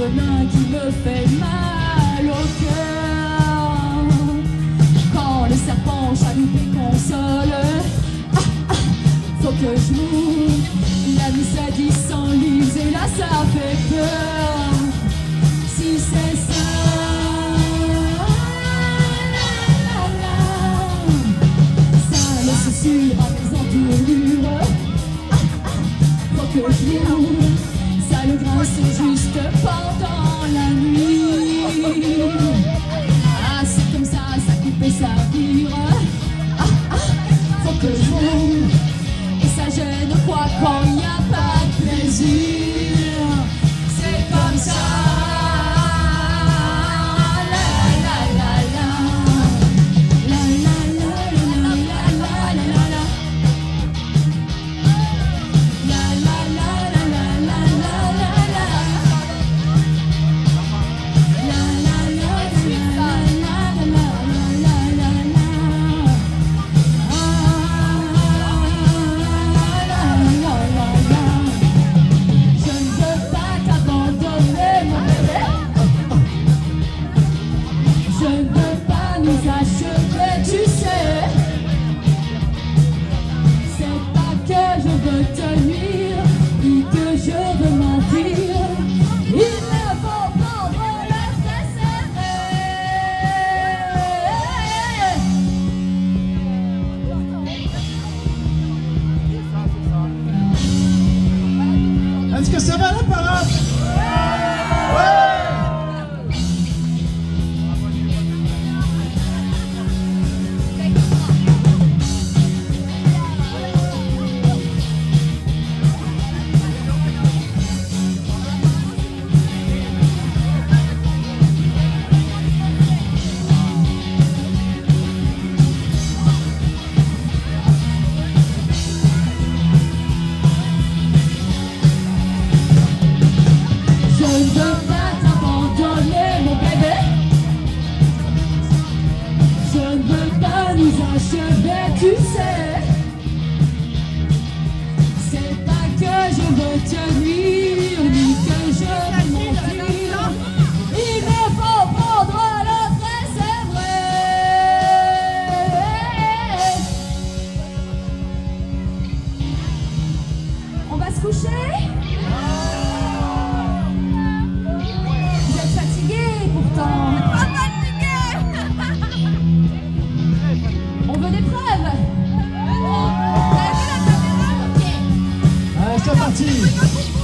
Qui me fait mal au cœur. Quand le serpent chaloupe et console. Faut que je m'ouvre. La vie ça dit sans et là ça fait peur. Si c'est ça, sur à mes entourures. Ah, ah, Faut que je l'ouvre, ça le grince juste pendant la nuit. Ah, c'est comme ça, ça coupe et ça. Ah, ah, Faut que je et ça gêne quoi quand il n'y a pas de plaisir. inside. se coucher Vous êtes fatigué pourtant. Pas On veut des preuves Ok. Allez, c'est parti